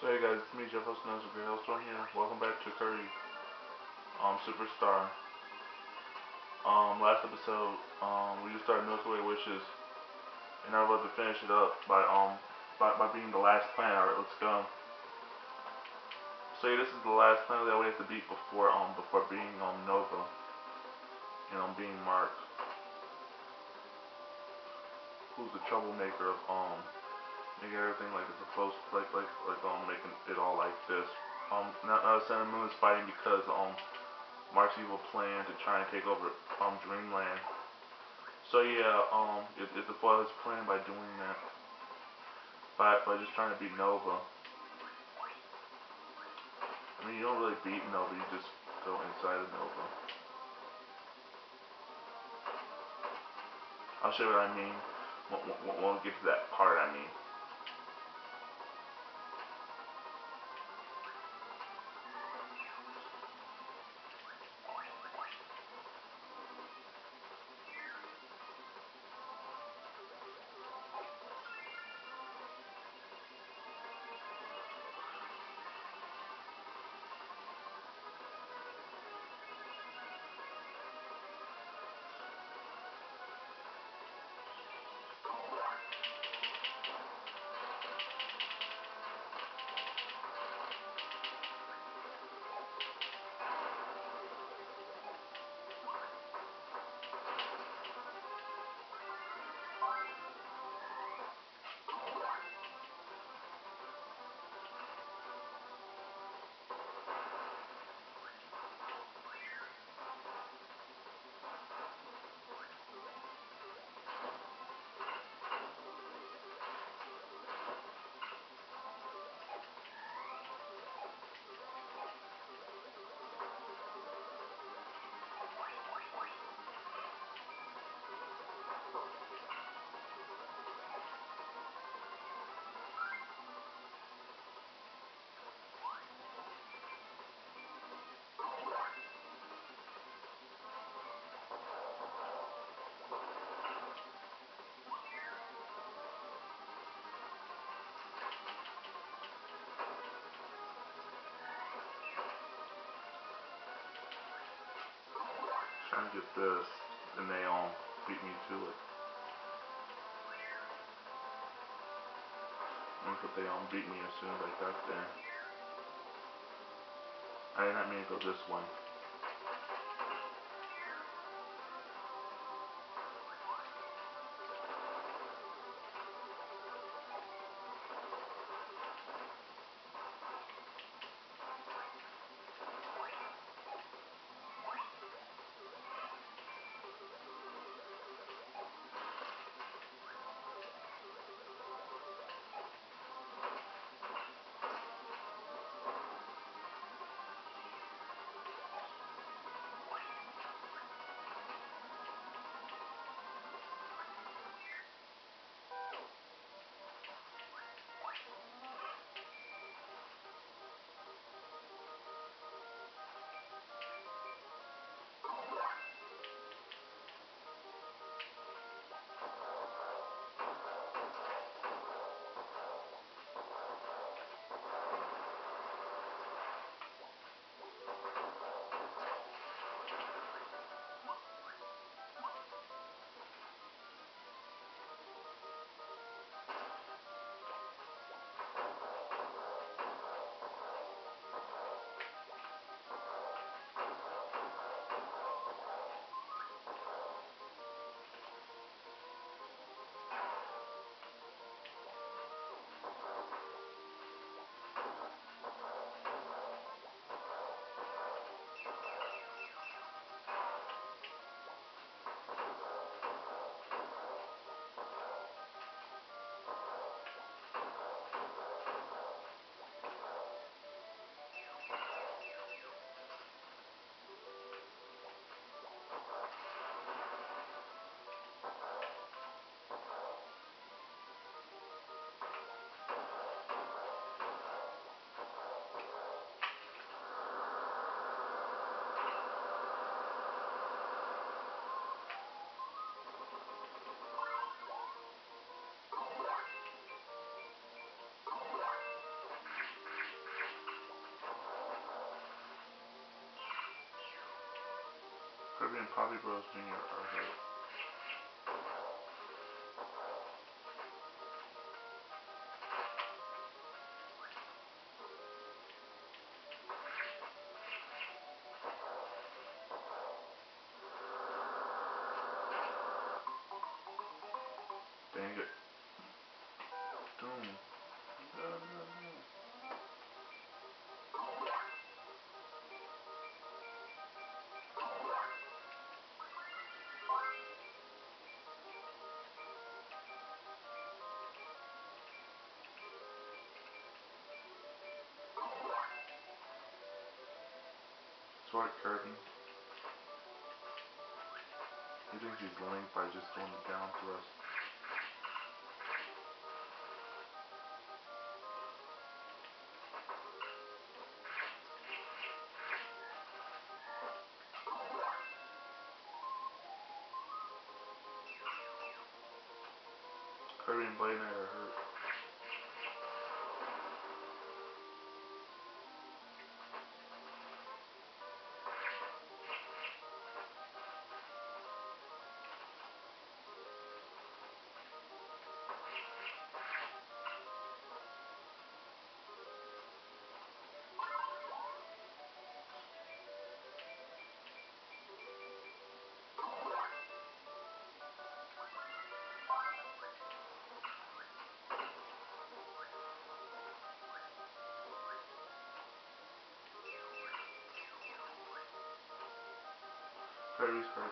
So hey guys, it's me Jeff Hostinez with Hailstorm here. Welcome back to Kirby um, Superstar. Um, last episode, um, we just started Milky Way Wishes, and I'm about to finish it up by um by, by being the last planet. Alright, let's go. So yeah, this is the last planet that we have to beat before um before being um Nova. And um, being Marx. Who's the troublemaker of um Make everything like it's supposed to, like like like um making it all like this. Um now, now Sun Moon is fighting because um Mark's evil plan to try and take over um Dreamland. So yeah, um it, it his plan by doing that. By by just trying to beat Nova. I mean you don't really beat Nova, you just go inside of Nova. I'll show you what I mean we get to that part I mean. Get this, and they all beat me to it. But they all beat me as soon as I got there. I did not mean to go this one. Kirby and Poppy Bros Jr. are hurt. Smart Kirby. He thinks he's winning by just doing the down thrust. Kirby and Blade Knight are hurt. Kirby's hurt.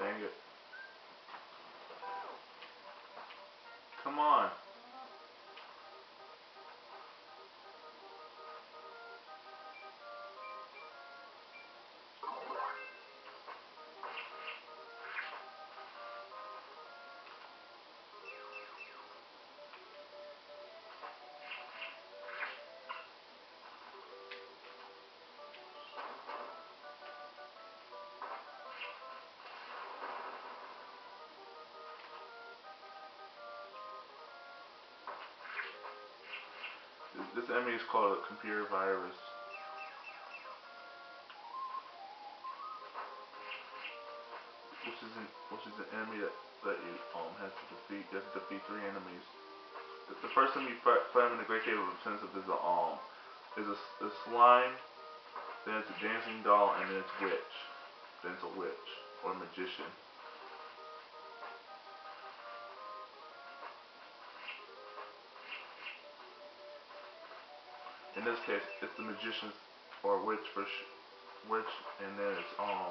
Dang it. Come on. This enemy is called a computer virus. Which is an which is an enemy that, that you um has to defeat. You have to defeat three enemies. The, the first enemy you fight, fight in the Great Cave Offensive is a um is a, a slime, then it's a dancing doll, and then it's witch. Then it's a witch or a magician. This case, it's the magician or witch for witch, and then it's um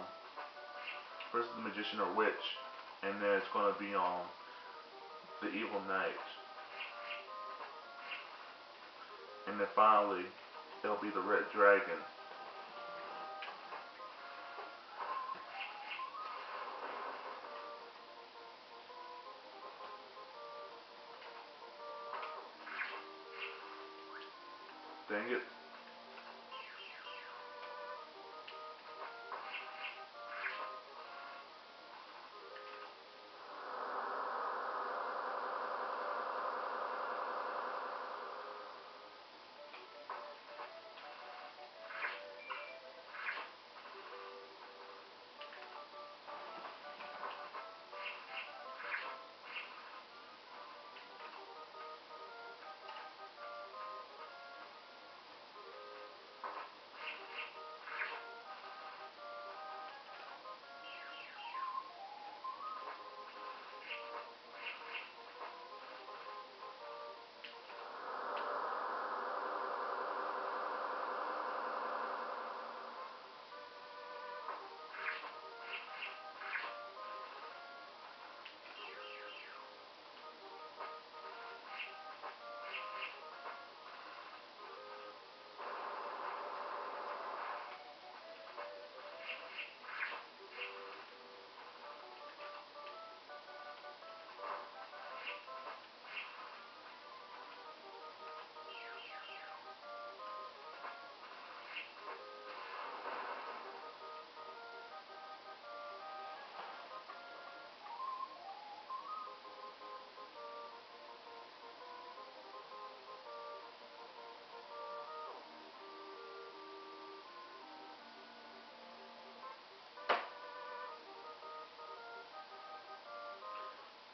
first the magician or witch, and then it's gonna be um the evil knight, and then finally it'll be the red dragon. Dang it.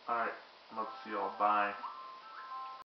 Alright, I'm to see y'all. Bye.